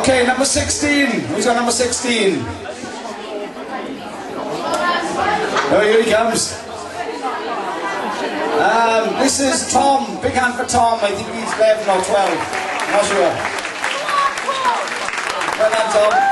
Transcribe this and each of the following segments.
Okay, number 16. Who's got number 16? Oh, here he comes. Um, this is Tom. Big hand for Tom. I think he's 11 or 12. Not sure. Well done, Tom.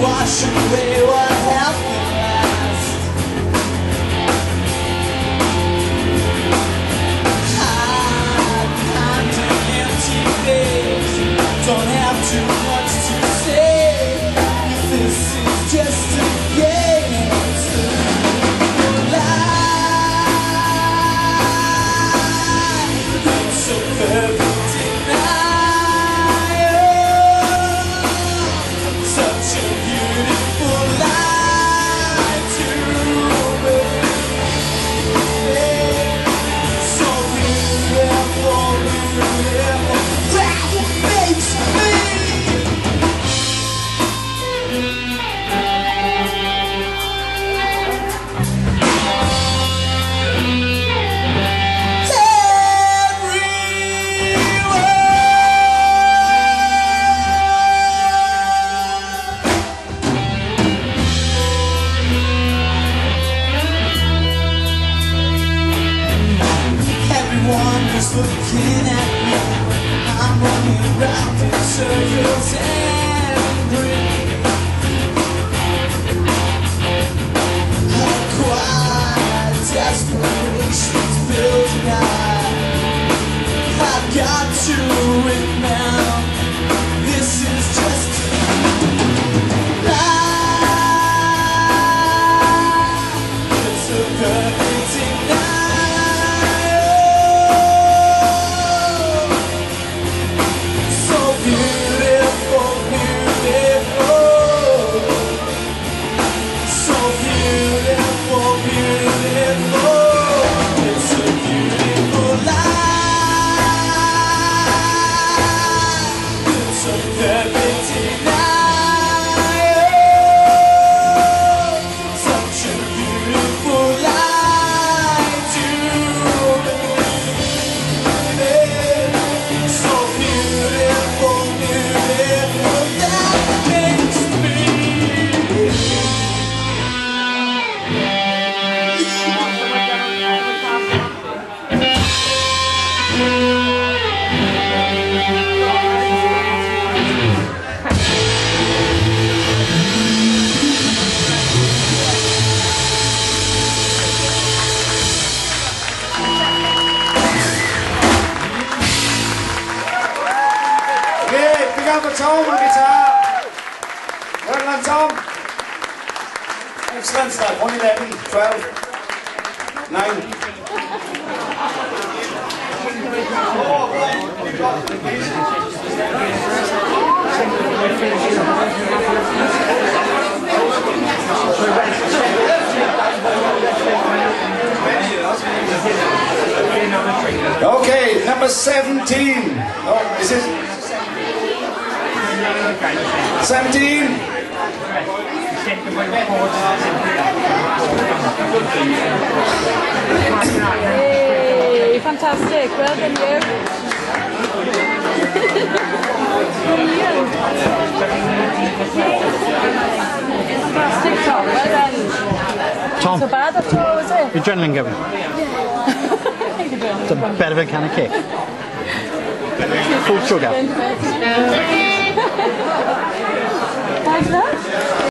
wash away what happened last. Hide behind an empty face. Don't have to to remember Excellent stuff. 1 11, 12, 9. Okay, number 17. Oh, is it? 17. Hey, fantastic. Well done, you. fantastic, Tom. Well done. Tom, So bad at all, is it? adrenaline going. It's a bit of a can of kick. Full sugar. Thanks, love.